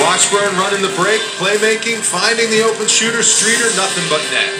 Washburn running the break, playmaking, finding the open shooter. Streeter, nothing but net.